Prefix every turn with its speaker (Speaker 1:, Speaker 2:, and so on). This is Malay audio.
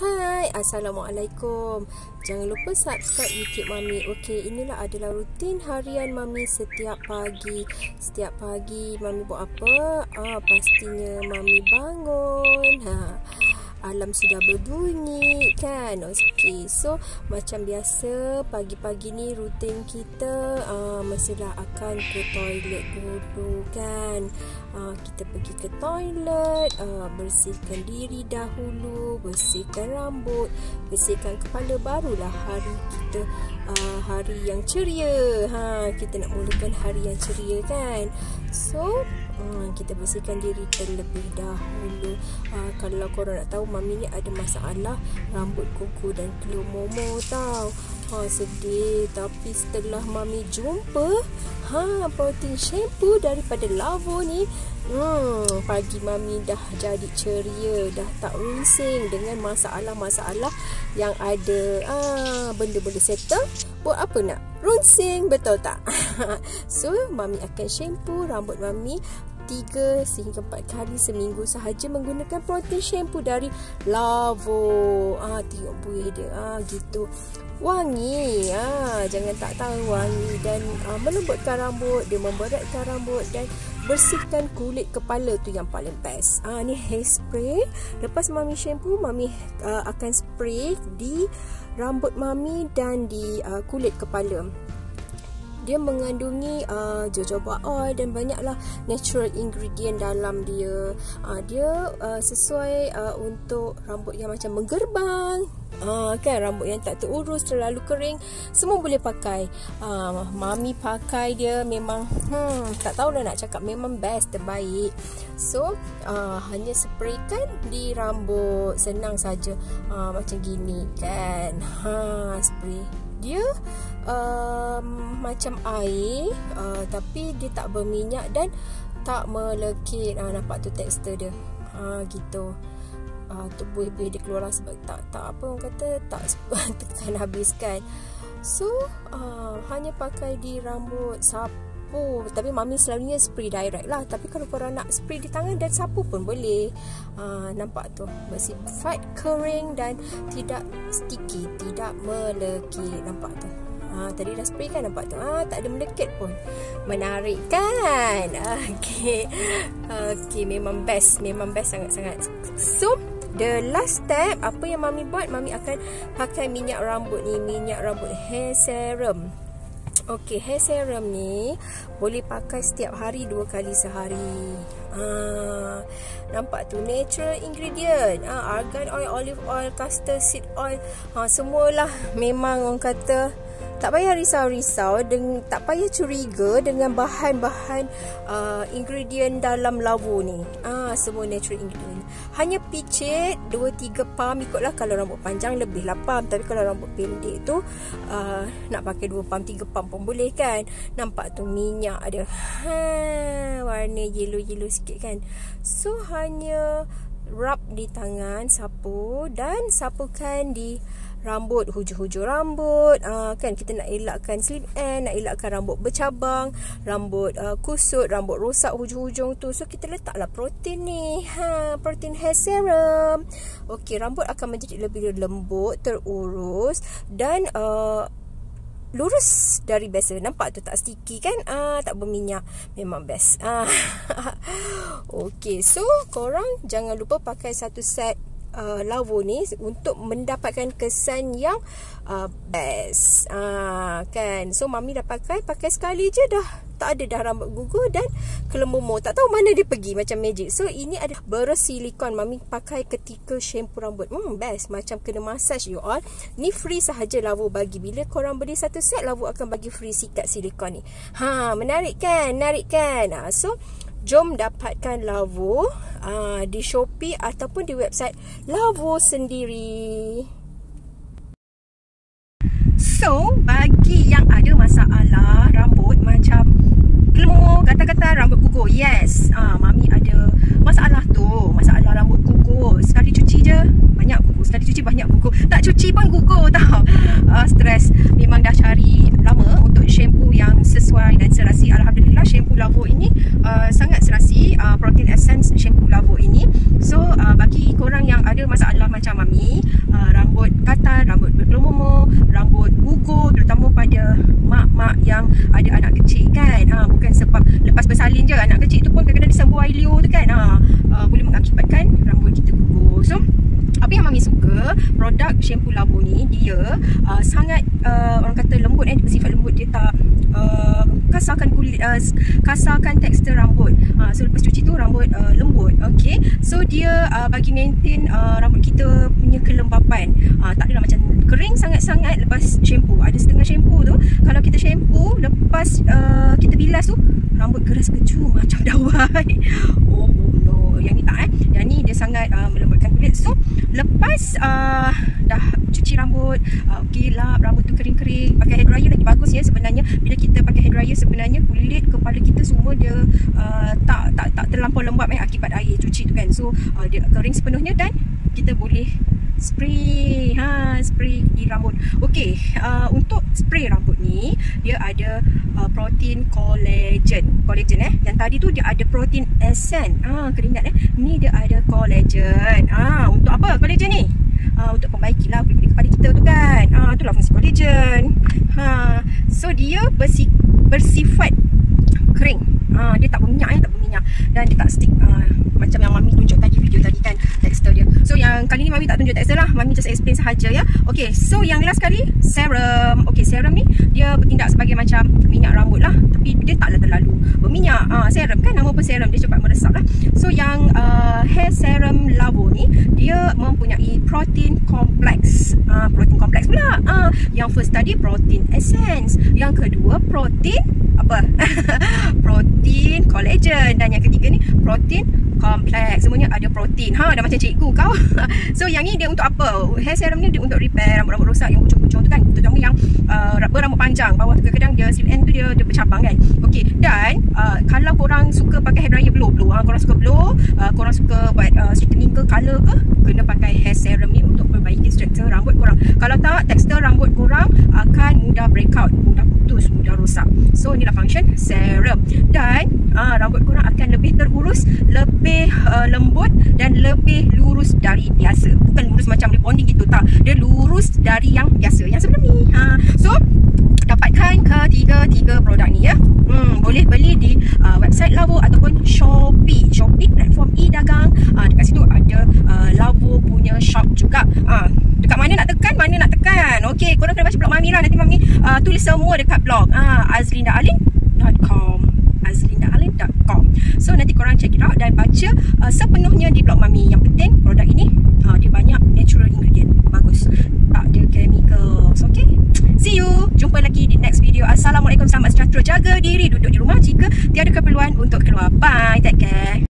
Speaker 1: Hai, Assalamualaikum. Jangan lupa subscribe YouTube Mami. Okey, inilah adalah rutin harian Mami setiap pagi. Setiap pagi Mami buat apa? Ah, pastinya Mami bangun. Ha alam sudah berbunyi kan? Okey so macam biasa pagi-pagi ni rutin kita uh, mestilah akan ke toilet dulu kan? Uh, kita pergi ke toilet uh, bersihkan diri dahulu bersihkan rambut bersihkan kepala barulah hari kita uh, hari yang ceria. Ha kita nak mulakan hari yang ceria kan? So Hmm, kita bersihkan diri terlebih dahulu. Uh, kalau korang nak tahu, Mami ni ada masalah rambut kuku dan keluar momo tau. Ha, sedih. Tapi setelah Mami jumpa ha, protein shampoo daripada Lavo ni, hmm, pagi Mami dah jadi ceria. Dah tak rinsing dengan masalah-masalah yang ada. Ah, benda boleh settle. Buat apa nak? Runsing, betul tak? so, Mami akan shampoo rambut Mami 3 sehingga 4 kali seminggu sahaja menggunakan protein shampoo dari Lavo. Ah tengok buih dia. Ah gitu. Wangi. Ah jangan tak tahu wangi dan ah, melembutkan rambut, dia memberatkan rambut dan bersihkan kulit kepala tu yang paling best. Ah ni hair spray. Lepas mami shampoo, mami uh, akan spray di rambut mami dan di uh, kulit kepala dia mengandungi uh, jojoba oil dan banyaklah natural ingredient dalam dia. Uh, dia uh, sesuai uh, untuk rambut yang macam menggerbang. Uh, kan rambut yang tak terurus terlalu kering semua boleh pakai. Uh, mami pakai dia memang hmm, tak tahu dah nak cakap memang best terbaik. So uh, hanya spraykan di rambut senang saja. Uh, macam gini kan? Ha spray dia um, macam air uh, tapi dia tak berminyak dan tak melekit. Uh, nampak tu tekstur dia. Ha uh, gitu uh, tubuh-tubuh dia keluar lah sebab tak tak apa orang kata tak tekan habiskan so uh, hanya pakai di rambut sapu tapi mami selalunya spray direct lah tapi kalau korang nak spray di tangan dan sapu pun boleh uh, nampak tu bersih fight kering dan tidak sticky tidak melekit nampak tu Ha, tadi dah spray kan nampak tu. Ha, tak ada melekat pun. Menarik kan? Okey. Okey, memang best. Memang best sangat-sangat. So, the last step, apa yang Mami buat? Mami akan pakai minyak rambut ni. Minyak rambut hair serum. Okey, hair serum ni boleh pakai setiap hari dua kali sehari. Ha, nampak tu natural ingredient. Ha, argan oil, olive oil, castor seed oil. Ha, semualah memang orang kata tak payah risau-risau dan tak payah curiga dengan bahan-bahan uh, ingredient dalam labu ni. Ah semua natural ingredient. Hanya picit 2 3 pam ikutlah kalau rambut panjang lebih 8 pam tapi kalau rambut pendek tu uh, nak pakai 2 pam 3 pam pun boleh kan. Nampak tu minyak ada. Ha warna yellow-yellow sikit kan. So hanya rub di tangan sapu dan sapukan di rambut hujung-hujung rambut uh, kan kita nak elakkan slip end nak elakkan rambut bercabang rambut uh, kusut rambut rosak hujung-hujung tu. So kita letaklah protein ni. Ha protein hair serum. Okey rambut akan menjadi lebih lembut terurus dan uh, lurus dari biasa nampak tu tak sticky kan? Ah tak berminyak. Memang best. Ah. Okey so korang jangan lupa pakai satu set uh, lavo ni untuk mendapatkan kesan yang uh, best. Uh, kan. So mami dah pakai, pakai sekali je dah. Tak ada dah rambut gugur dan kelemumur. Tak tahu mana dia pergi macam magic. So ini ada beras silikon mami pakai ketika shampoo rambut. Hmm best macam kena massage you all. Ni free sahaja lavo bagi. Bila korang beli satu set lavo akan bagi free sikat silikon ni. Ha menarik kan? Menarik kan? Ha, so jom dapatkan Lavo uh, di Shopee ataupun di website Lavo sendiri. So, bagi yang ada masalah rambut macam kelemur, kata-kata rambut kuku, yes, uh, mami ada masalah tu, masalah rambut kuku. Sekali cuci je, banyak kuku. Sekali cuci banyak kuku. Tak cuci pun kuku tau. Uh, stress. Memang dah cari lama untuk shampoo yang sesuai dan serasi. Alhamdulillah, shampoo Lavo ini uh, sangat serasi uh, protein essence shampoo lavo ini so uh, bagi korang yang ada masalah macam mami uh,
Speaker 2: Mami suka produk shampoo Labo ni dia uh, sangat uh, orang kata lembut eh bersifat lembut dia tak uh, kasarkan kulit uh, kasarkan tekstur rambut. Uh, so lepas cuci tu rambut uh, lembut. Okay. So dia uh, bagi maintain uh, rambut kita punya kelembapan. Uh, tak adalah macam kering sangat-sangat lepas shampoo. Ada setengah shampoo tu kalau kita shampoo lepas uh, kita bilas tu rambut keras keju macam dawai. Oh, oh no. Yang ni tak eh. Yang ni dia sangat uh, melembutkan kulit. So lepas uh, dah cuci rambut, uh, okay lap rambut tu kering-kering, pakai hair dryer lagi bagus ya sebenarnya. Bila kita pakai hair dryer sebenarnya kulit kepala kita semua dia uh, tak tak tak terlampau lembap eh akibat air cuci tu kan. So uh, dia kering sepenuhnya dan kita boleh spray ha spray di rambut. Okey, uh, untuk spray rambut ni dia ada uh, protein collagen. Collagen eh. Yang tadi tu dia ada protein essence. Ah, ha, kena ingat eh. Ni dia ada collagen. Ah, ha, untuk apa collagen ni? Uh, untuk perbaikilah kulit kepada kita tu kan. Ah, uh, itulah fungsi collagen. Ha, so dia bersih, bersifat kering. Ah, uh, dia tak berminyak eh, tak berminyak dan dia tak stick. Uh, macam yang mami tunjuk tadi video tadi kan tekstur dia. So yang kali ni mami tak tunjuk tekstur lah. Mami just explain sahaja ya. Okay so yang last kali serum. Okay serum ni dia bertindak sebagai macam minyak rambut lah. Tapi dia taklah terlalu berminyak. Ah uh, serum kan nama pun serum dia cepat meresap lah. So yang uh, hair serum Labo ni dia mempunyai protein complex. Ah uh, protein complex pula. Ah uh, yang first tadi protein essence. Yang kedua protein apa? protein collagen dan yang ketiga ni protein kompleks semuanya ada protein. Ha dah macam cikgu kau. So yang ni dia untuk apa? Hair serum ni dia untuk repair rambut-rambut rosak yang pucung-pucung tu kan. Terutama yang uh, berambut panjang. Bawah tu kadang dia silk end tu dia dia bercabang kan. Okey dan uh, kalau korang suka pakai ha korang suka blow uh, korang suka buat uh, straightening ke color ke kena pakai hair serum ni untuk perbaiki struktur rambut korang. Kalau tak tekstur rambut korang akan mudah breakout mudah putus mudah rosak. So inilah function serum. Dan uh, rambut korang akan lebih terurus lebih uh, lembut dan lebih lurus dari biasa. Bukan lurus macam rebonding gitu tak. Dia lurus dari yang biasa yang sebelum ni. Ha. so dapatkan ketiga-tiga produk ni ya hmm, boleh beli di uh, website Lavo ataupun Shopee Shopee platform e-dagang uh, dekat situ ada uh, Lavo punya shop juga uh, dekat mana nak tekan mana nak tekan Okey, korang kena baca blog Mami lah nanti Mami uh, tulis semua dekat blog uh, azlindaalin.com azlindaalin.com So nanti korang check it out dan baca uh, sepenuhnya di blog Mami. Yang penting produk ini uh, dia banyak natural ingredient. Bagus. Tak ada chemicals. Okay? see you. Jumpa lagi di next video. Assalamualaikum. Selamat sejahtera. Jaga diri. Duduk di rumah jika tiada keperluan untuk keluar. Bye. Take care.